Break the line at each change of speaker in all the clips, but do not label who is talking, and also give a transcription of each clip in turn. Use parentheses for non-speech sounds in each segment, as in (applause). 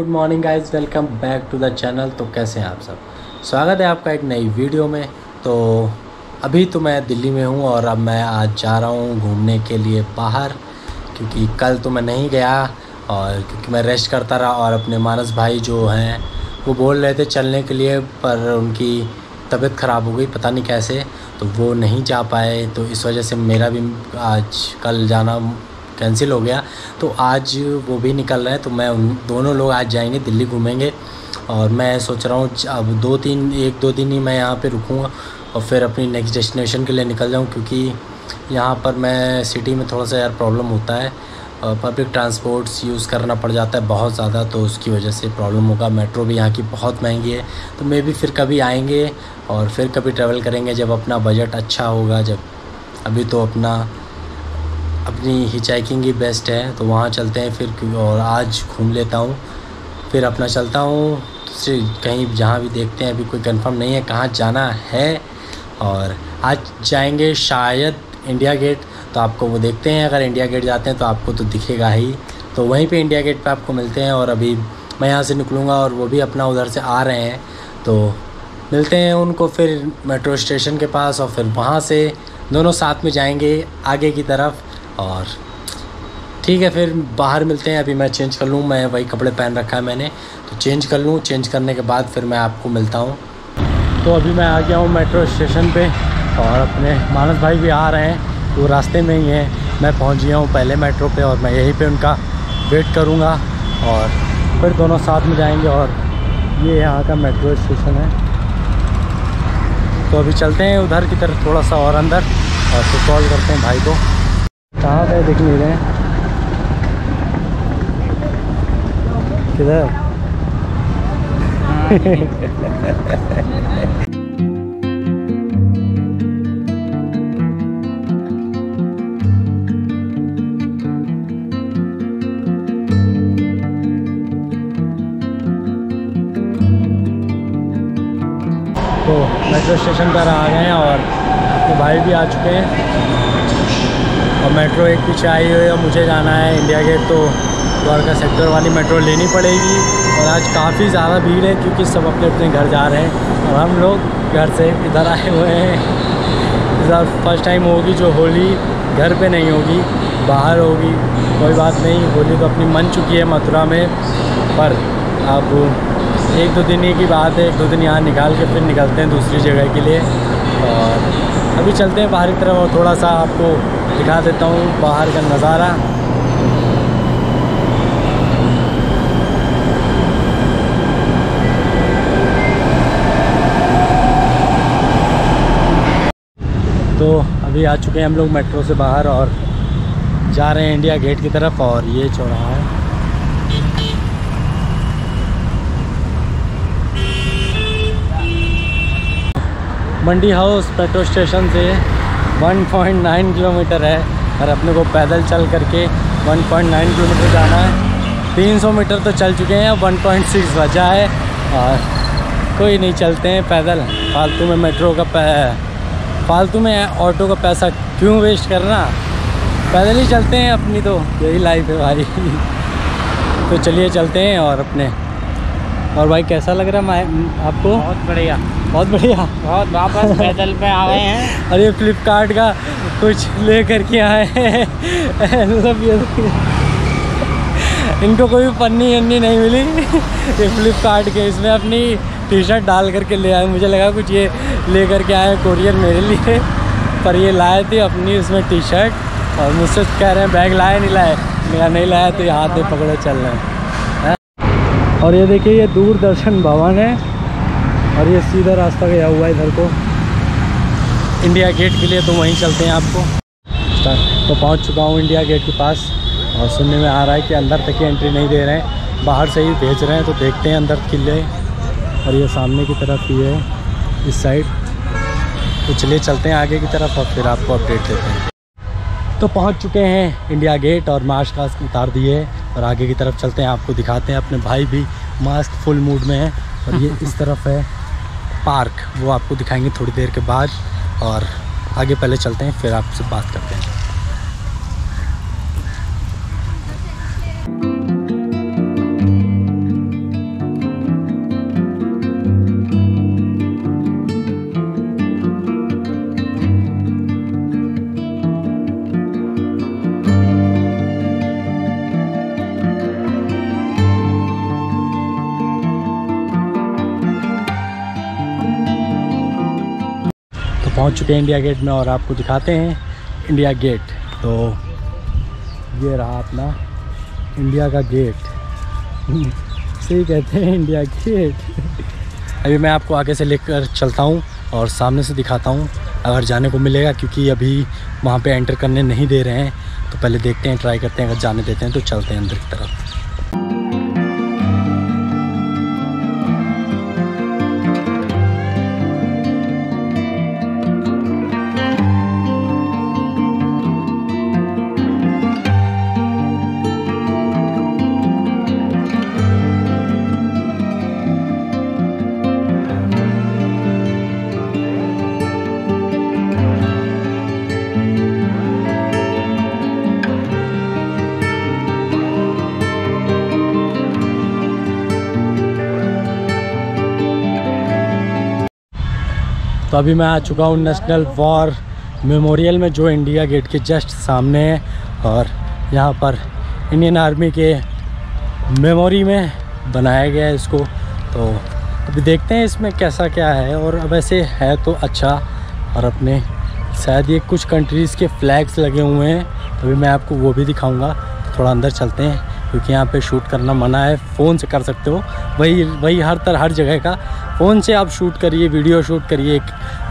Good morning guys, welcome back to the channel. तो कैसे हैं आप सब? स्वागत है आपका एक नई वीडियो में। तो अभी तो मैं दिल्ली में हूँ और अब मैं आज जा रहा हूँ घूमने के लिए बाहर, क्योंकि कल तो मैं नहीं गया और क्योंकि मैं रेस्ट करता रहा और अपने मानस भाई जो हैं, वो बोल रहे थे चलने के लिए, पर उनकी तबीयत ख़राब हो गई, पता नहीं कैसे। तो वो नहीं जा पाए तो इस वजह से मेरा भी आज कल जाना कैंसिल हो गया। तो आज वो भी निकल रहे हैं तो मैं उन दोनों लोग आज जाएँगे, दिल्ली घूमेंगे। और मैं सोच रहा हूँ, अब दो तीन, एक दो दिन ही मैं यहाँ पे रुकूँगा और फिर अपनी नेक्स्ट डेस्टिनेशन के लिए निकल जाऊँ, क्योंकि यहाँ पर मैं सिटी में थोड़ा सा यार प्रॉब्लम होता है। पब्लिक ट्रांसपोर्ट्स यूज़ करना पड़ जाता है बहुत ज़्यादा तो उसकी वजह से प्रॉब्लम होगा। मेट्रो भी यहाँ की बहुत महँगी है तो मे भी फिर कभी आएँगे और फिर कभी ट्रैवल करेंगे जब अपना बजट अच्छा होगा, जब अभी तो अपना अपनी हिचाइकिंग ही बेस्ट है तो वहाँ चलते हैं फिर और आज घूम लेता हूँ। फिर अपना चलता हूँ, दूसरे कहीं जहाँ भी देखते हैं, अभी कोई कंफर्म नहीं है कहाँ जाना है। और आज जाएँगे शायद इंडिया गेट तो आपको वो देखते हैं। अगर इंडिया गेट जाते हैं तो आपको तो दिखेगा ही। तो वहीं पे इंडिया गेट पे आपको मिलते हैं, और अभी मैं यहाँ से निकलूँगा, और वो भी अपना उधर से आ रहे हैं। तो मिलते हैं उनको फिर मेट्रो स्टेशन के पास, और फिर वहाँ से दोनों साथ में जाएँगे आगे की तरफ़। और ठीक है, फिर बाहर मिलते हैं। अभी मैं चेंज कर लूँ, मैं वही कपड़े पहन रखा है मैंने। तो चेंज कर लूँ चेंज करने के बाद फिर मैं आपको मिलता हूँ। तो अभी मैं आ गया हूँ मेट्रो स्टेशन पे और अपने मानस भाई भी आ रहे हैं। वो रास्ते में ही हैं। मैं पहुँच गया हूँ पहले मेट्रो पे और मैं यहीं पे उनका वेट करूँगा और फिर दोनों साथ में जाएँगे और ये यहाँ का मेट्रो स्टेशन है। तो अभी चलते हैं उधर की तरफ़ थोड़ा सा और अंदर और फिर कॉल करते हैं भाई को। कहाँ गए दिख नहीं रहे? किधर? (laughs) तो मेट्रो स्टेशन पर आ गए हैं और तो भाई भी आ चुके हैं। और मेट्रो एक पीछे आई हुई है मुझे जाना है इंडिया गेट तो द्वारका सेक्टर वाली मेट्रो लेनी पड़ेगी। और आज काफ़ी ज़्यादा भीड़ है क्योंकि सब अपने अपने घर जा रहे हैं। और हम लोग घर से इधर आए हुए हैं। इधर फ़र्स्ट टाइम होगी जो होली घर पे नहीं होगी, बाहर होगी। कोई बात नहीं, होली तो अपनी मन चुकी है मथुरा में। पर अब एक दो दिन ही की बात है, एक दो दिन यहाँ निकाल के फिर निकलते हैं दूसरी जगह के लिए। और अभी चलते हैं बाहर की तरफ़ और थोड़ा सा आपको दिखा देता हूँ बाहर का नज़ारा। तो अभी आ चुके हैं हम लोग मेट्रो से बाहर और जा रहे हैं इंडिया गेट की तरफ़ और ये चौराहा है। मंडी हाउस पेट्रोल स्टेशन से 1.9 किलोमीटर है और अपने को पैदल चल करके 1.9 किलोमीटर जाना है। 300 मीटर तो चल चुके हैं 1.6 बचा है और कोई नहीं, चलते हैं पैदल। फालतू में मेट्रो का फालतू में ऑटो का पैसा क्यों वेस्ट करना पैदल ही चलते हैं अपनी तो यही लाइफ है भाई। (laughs) तो चलिए चलते हैं और अपने। और भाई, कैसा लग रहा है आपको?
बहुत बढ़िया।
बहुत बढ़िया।
बहुत वापस पैदल पे आ गए हैं
अरे फ्लिपकार्ट का कुछ ले करके आए हैं। ये इनको कोई पन्नी अन्नी नहीं मिली। ये फ्लिपकार्ट के इसमें अपनी टी शर्ट डाल करके ले आए। मुझे लगा कुछ ये ले करके आए कोरियर मेरे लिए। पर ये लाए थे अपनी उसमें टी शर्ट और मुझसे कह रहे हैं बैग लाए नहीं लाए? मेरा नहीं लाया तो ये हाथ में पकड़े चल रहे हैं। और ये देखिए ये दूरदर्शन भवन है। और ये सीधा रास्ता गया हुआ है इधर को। इंडिया गेट के लिए तो वहीं चलते हैं आपको। तो पहुँच चुका हूँ इंडिया गेट के पास और सुनने में आ रहा है कि अंदर तक की एंट्री नहीं दे रहे हैं। बाहर से ही भेज रहे हैं तो देखते हैं अंदर किले। और ये सामने की तरफ़ ये है, इस साइड तो चलिए चलते हैं आगे की तरफ़ और फिर आपको अपडेट देते हैं। तो पहुँच चुके हैं इंडिया गेट और मास्क वास्क उतार दिए और आगे की तरफ़ चलते हैं, आपको दिखाते हैं, अपने भाई भी मास्क फुल मूड में है। और ये इस तरफ़ है। पार्क, वो आपको दिखाएँगे थोड़ी देर के बाद और आगे पहले चलते हैं, फिर आपसे बात करते हैं। पहुँच चुके हैं इंडिया गेट में और आपको दिखाते हैं इंडिया गेट। तो ये रहा अपना इंडिया का गेट। (laughs) सही कहते हैं इंडिया गेट। (laughs) अभी मैं आपको आगे से लेकर चलता हूँ और सामने से दिखाता हूँ, अगर जाने को मिलेगा, क्योंकि अभी वहाँ पे एंटर करने नहीं दे रहे हैं। तो पहले देखते हैं ट्राई करते हैं, अगर जाने देते हैं तो चलते हैं अंदर की तरफ़। तो अभी मैं आ चुका हूँ नेशनल वॉर मेमोरियल में, जो इंडिया गेट के जस्ट सामने है और यहाँ पर इंडियन आर्मी के मेमोरी में बनाया गया है इसको। तो अभी देखते हैं इसमें कैसा क्या है और वैसे है तो अच्छा और अपने शायद ये कुछ कंट्रीज़ के फ्लैग्स लगे हुए हैं अभी मैं आपको वो भी दिखाऊँगा। थोड़ा अंदर चलते हैं। क्योंकि यहाँ पे शूट करना मना है। फ़ोन से कर सकते हो। वही वही हर तरह हर जगह का। फ़ोन से आप शूट करिए, वीडियो शूट करिए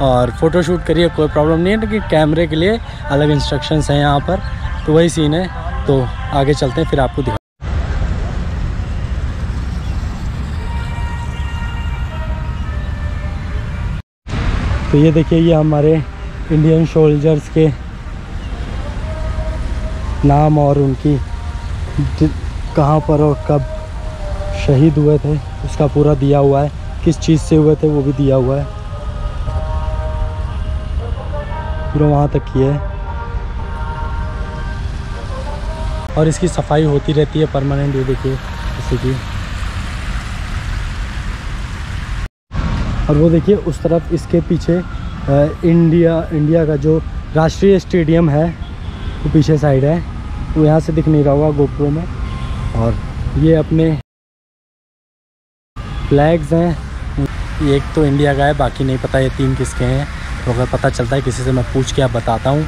और फ़ोटो शूट करिए, कोई प्रॉब्लम नहीं है लेकिन कैमरे के लिए अलग इंस्ट्रक्शंस हैं यहाँ पर। तो वही सीन है। तो आगे चलते हैं, फिर आपको दिखा तो ये देखिए, ये हमारे इंडियन सोल्जर्स के नाम और उनकी कहाँ पर और कब शहीद हुए थे, उसका पूरा दिया हुआ है। किस चीज़ से हुए थे, वो भी दिया हुआ है। पूरा वहाँ तक की है। और इसकी सफ़ाई होती रहती है परमानेंट, ये देखिए जैसे कि। और वो देखिए, उस तरफ़ इसके पीछे इंडिया इंडिया का जो राष्ट्रीय स्टेडियम है, वो पीछे साइड है। वो यहाँ से दिख नहीं रहा होगा, गोप्रो में। और ये अपने फ्लैग्स हैं। एक तो इंडिया का है, बाकी नहीं पता ये तीन किसके हैं। तो अगर पता चलता है किसी से, मैं पूछ के आप बताता हूँ।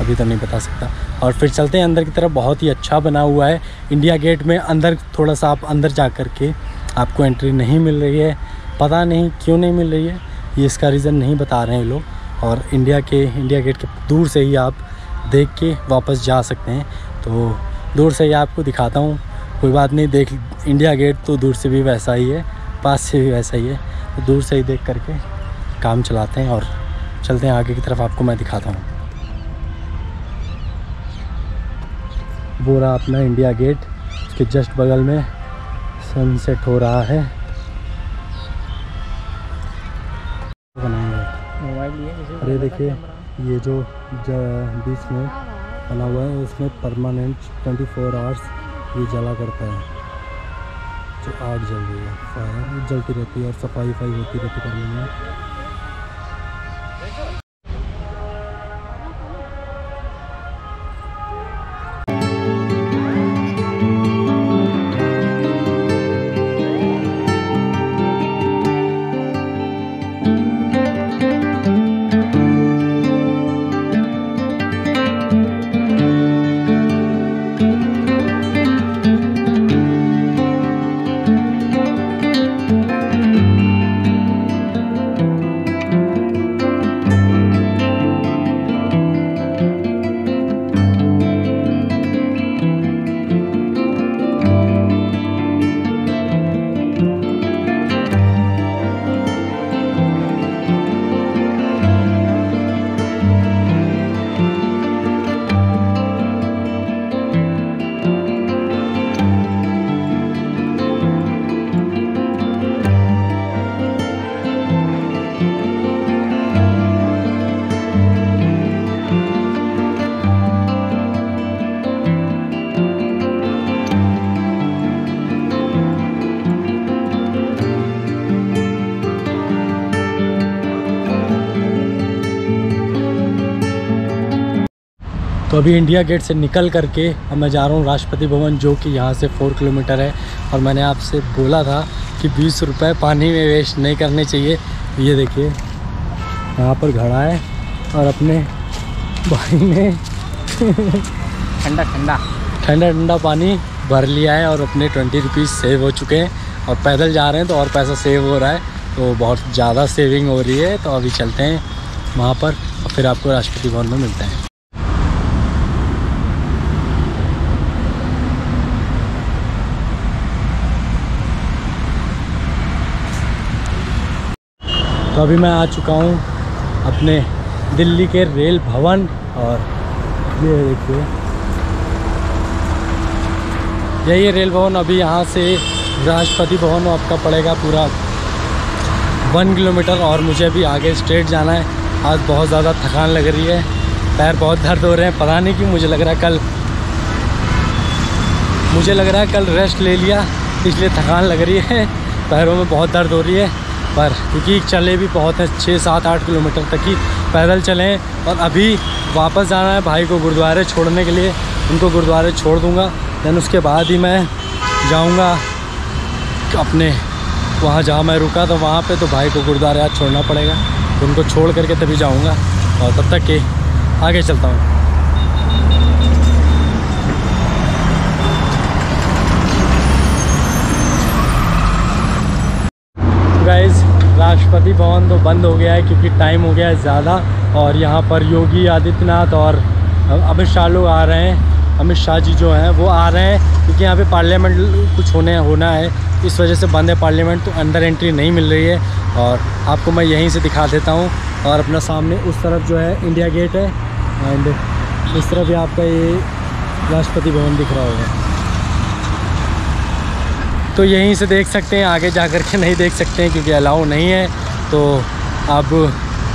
अभी तो नहीं बता सकता। और फिर चलते हैं, अंदर की तरफ़ बहुत ही अच्छा बना हुआ है। इंडिया गेट में अंदर थोड़ा सा आप अंदर जा कर के आपको एंट्री नहीं मिल रही है। पता नहीं क्यों नहीं मिल रही है, ये इसका रीज़न नहीं बता रहे हैं लोग। और इंडिया के इंडिया गेट के दूर से ही आप देख के वापस जा सकते हैं। तो दूर से ही आपको दिखाता हूँ। कोई बात नहीं, देख इंडिया गेट तो दूर से भी वैसा ही है, पास से भी वैसा ही है। तो दूर से ही देख करके काम चलाते हैं और चलते हैं आगे की तरफ़, आपको मैं दिखाता हूँ। वो रहा अपना इंडिया गेट उसके जस्ट बगल में सनसेट हो रहा है। अरे देखिए, ये जो बीच में बना हुआ है, उसमें परमानेंट 24 फोर आवर्स ये जला करता है। जो आग जल रही है फायर जलती रहती है और सफ़ाई वफाई होती रहती है में। तो अभी इंडिया गेट से निकल करके अब मैं जा रहा हूँ राष्ट्रपति भवन जो कि यहाँ से फ़ोर किलोमीटर है। और मैंने आपसे बोला था कि बीस रुपये पानी में वेस्ट नहीं करने चाहिए। ये देखिए यहाँ पर घड़ा है और अपने भाई ने (laughs)
ठंडा ठंडा।
ठंडा ठंडा पानी भर लिया है और अपने ट्वेंटी रुपीज़ सेव हो चुके हैं। और पैदल जा रहे हैं तो और पैसा सेव हो रहा है। तो बहुत ज़्यादा सेविंग हो रही है। तो अभी चलते हैं वहाँ पर और फिर आपको राष्ट्रपति भवन में मिलते हैं। तो अभी मैं आ चुका हूँ अपने दिल्ली के रेल भवन और ये देखिए। यही रेल भवन अभी यहाँ से राष्ट्रपति भवन आपका पड़ेगा पूरा वन किलोमीटर और मुझे अभी आगे स्ट्रेट जाना है। आज बहुत ज़्यादा थकान लग रही है, पैर बहुत दर्द हो रहे हैं, पता नहीं कि मुझे लग रहा है कल मुझे लग रहा है कल रेस्ट ले लिया, इसलिए थकान लग रही है, पैरों में बहुत दर्द हो रही है। पर, क्योंकि चले भी बहुत हैं, छः, सात, आठ किलोमीटर तक ही पैदल चले और अभी वापस जाना है भाई को गुरुद्वारे छोड़ने के लिए। उनको गुरुद्वारे छोड़ दूँगा दैन उसके बाद ही मैं जाऊँगा अपने, वहाँ जहाँ मैं रुका तो वहाँ पे तो भाई को गुरुद्वारे आज छोड़ना पड़ेगा। तो उनको छोड़ करके तभी जाऊँगा और तब तक के आगे चलता हूँ। राष्ट्रपति भवन तो बंद हो गया है क्योंकि टाइम हो गया है ज़्यादा और यहाँ पर योगी आदित्यनाथ और अमित शाह लोग आ रहे हैं। अमित शाह जी जो हैं, वो आ रहे हैं क्योंकि यहाँ पे पार्लियामेंट कुछ होने, होना है। इस वजह से बंद है पार्लियामेंट तो अंदर एंट्री नहीं मिल रही है और आपको मैं यहीं से दिखा देता हूँ और अपना सामने उस तरफ़ जो है इंडिया गेट है। एंड इस तरफ़ ही आपका ये राष्ट्रपति भवन दिख रहा होगा। तो यहीं से देख सकते हैं, आगे जा कर के नहीं देख सकते हैं क्योंकि अलाउ नहीं है। तो अब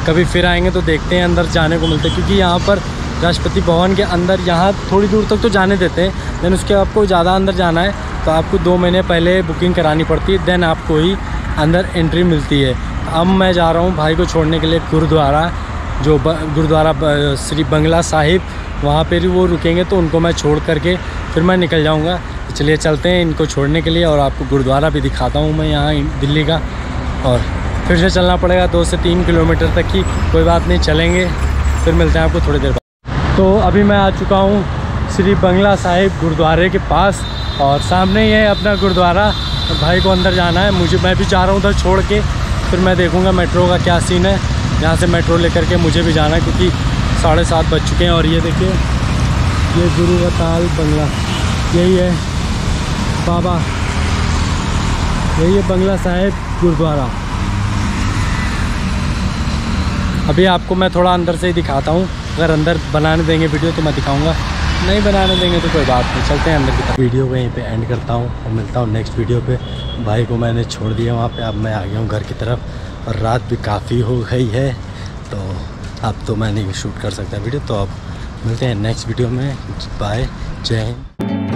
कभी फिर आएँगे तो देखते हैं, अंदर जाने को मिलता है। क्योंकि यहाँ पर राष्ट्रपति भवन के अंदर यहाँ थोड़ी दूर तक तो जाने देते हैं देन उसके आपको ज़्यादा अंदर जाना है तो आपको दो महीने पहले बुकिंग करानी पड़ती है देन आपको ही अंदर एंट्री मिलती है। अब मैं जा रहा हूँ भाई को छोड़ने के लिए गुरुद्वारा, जो गुरुद्वारा श्री बंगला साहिब, वहाँ पर वो रुकेंगे तो उनको मैं छोड़ करके फिर मैं निकल जाऊँगा। चलिए चलते हैं इनको छोड़ने के लिए और आपको गुरुद्वारा भी दिखाता हूँ मैं यहाँ दिल्ली का। और फिर से चलना पड़ेगा दो से तीन किलोमीटर तक की। कोई बात नहीं, चलेंगे। फिर मिलते हैं आपको थोड़ी देर बाद। तो अभी मैं आ चुका हूँ श्री बंगला साहिब गुरुद्वारे के पास और सामने ही है अपना गुरुद्वारा। भाई को अंदर जाना है। मुझे मैं भी जा रहा हूँ उधर छोड़ के। फिर मैं देखूँगा मेट्रो का क्या सीन है। यहाँ से मेट्रो लेकर के मुझे भी जाना है क्योंकि साढ़े सात बज चुके हैं और ये देखिए, ये गुरु का ताल बंगला। यही है। बाबा। यही है बंगला साहिब, गुरुद्वारा। अभी आपको मैं थोड़ा अंदर से ही दिखाता हूँ। अगर अंदर बनाने देंगे वीडियो तो मैं दिखाऊँगा। नहीं बनाने देंगे तो कोई बात नहीं, चलते हैं अंदर की तरफ़। वीडियो को यहीं पे एंड करता हूँ और मिलता हूँ नेक्स्ट वीडियो पे। भाई को मैंने छोड़ दिया वहाँ पे, अब मैं आ गया हूँ घर की तरफ़। और रात भी काफ़ी हो गई है तो अब तो मैं नहीं शूट कर सकता वीडियो तो अब मिलते हैं नेक्स्ट वीडियो में। बाय जय हिंद